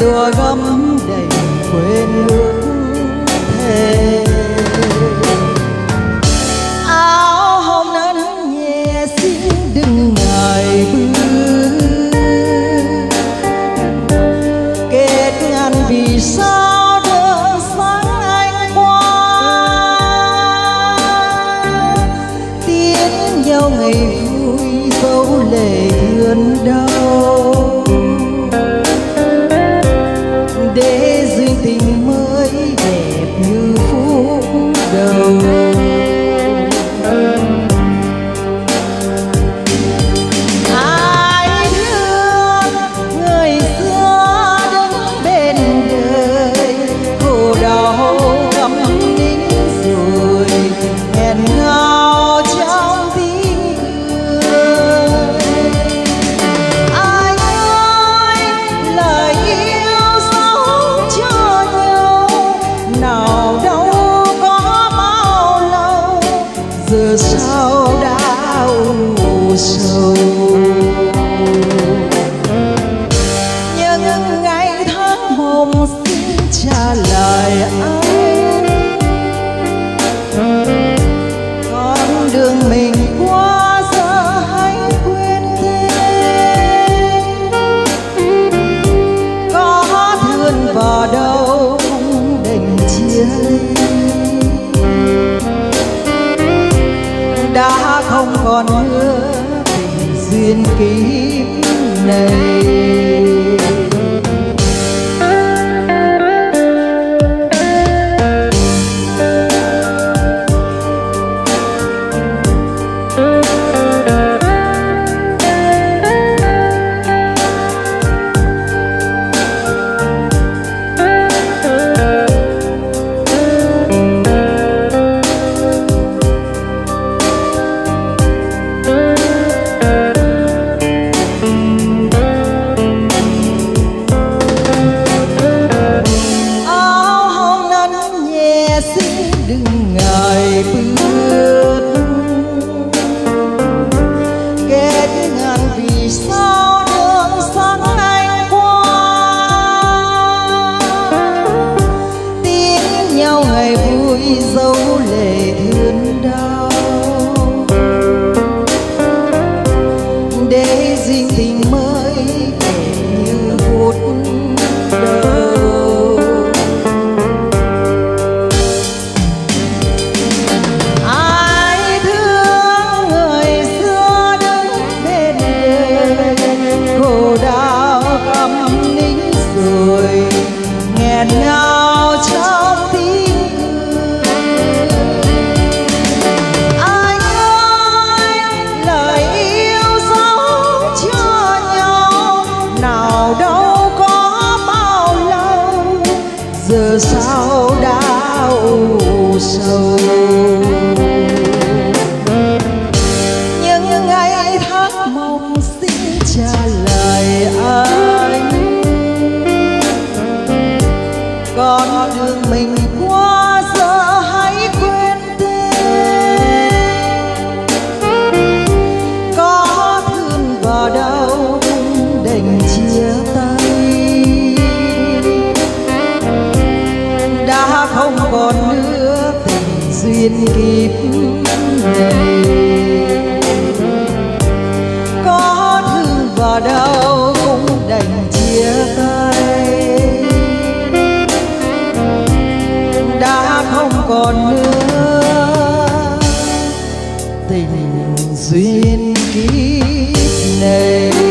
đùa gấm đầy quên ước thề sâu những ngày tháng mong xin trả lời anh con đường mình qua giờ hãy quên đi có thương vào đâu đành chia ly đã không còn nữa duyên kiếp này. Xin đừng ngại bước rồi nghẹn ngào trong tiếng người anh ơi lời yêu dấu cho nhau, nào đâu có bao lâu, giờ sao đã u sầu. Duyên kiếp này. Có thương và đau cũng đành chia tay. Đã không còn nữa, tình duyên kiếp này.